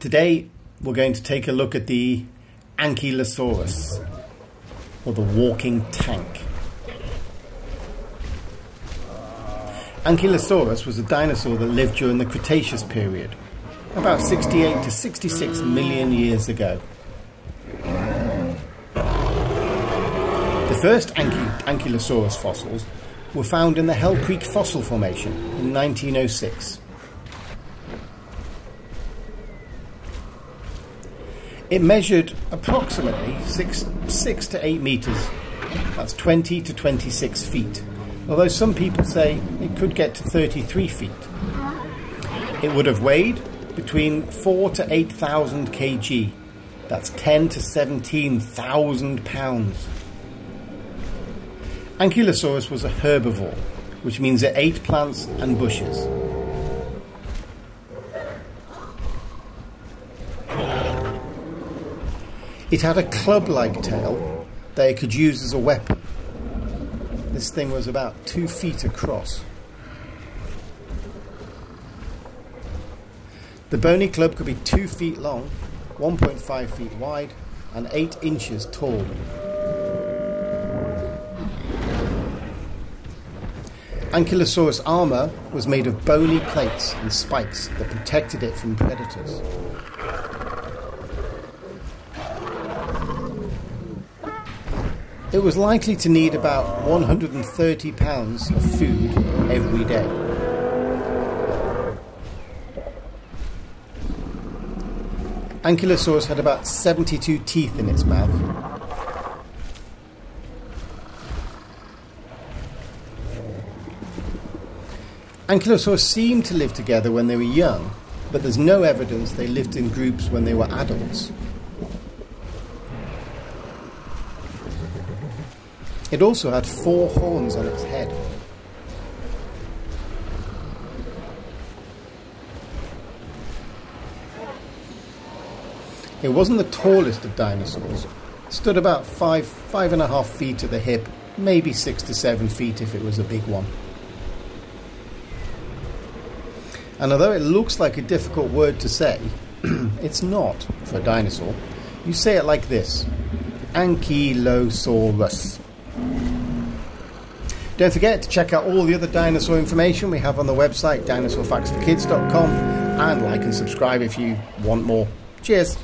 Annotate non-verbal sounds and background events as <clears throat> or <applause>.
Today we're going to take a look at the Ankylosaurus, or the walking tank. Ankylosaurus was a dinosaur that lived during the Cretaceous period, about 68 to 66 million years ago. The first Anky Ankylosaurus fossils were found in the Hell Creek Fossil Formation in 1906. It measured approximately six, six to eight meters. That's 20 to 26 feet. Although some people say it could get to 33 feet. It would have weighed between 4 to 8,000 kg. That's 10 to 17,000 pounds. Ankylosaurus was a herbivore, which means it ate plants and bushes. It had a club-like tail that it could use as a weapon. This thing was about two feet across. The bony club could be two feet long, 1.5 feet wide, and 8 inches tall. Ankylosaurus armour was made of bony plates and spikes that protected it from predators. It was likely to need about 130 pounds of food every day. Ankylosaurus had about 72 teeth in its mouth. Ankylosaurs seemed to live together when they were young, but there's no evidence they lived in groups when they were adults. It also had four horns on its head. It wasn't the tallest of dinosaurs. It stood about five, five and a half feet at the hip, maybe six to seven feet if it was a big one. And although it looks like a difficult word to say, <clears throat> it's not for a dinosaur. You say it like this Ankylosaurus. Don't forget to check out all the other dinosaur information we have on the website dinosaurfactsforkids.com and like and subscribe if you want more. Cheers!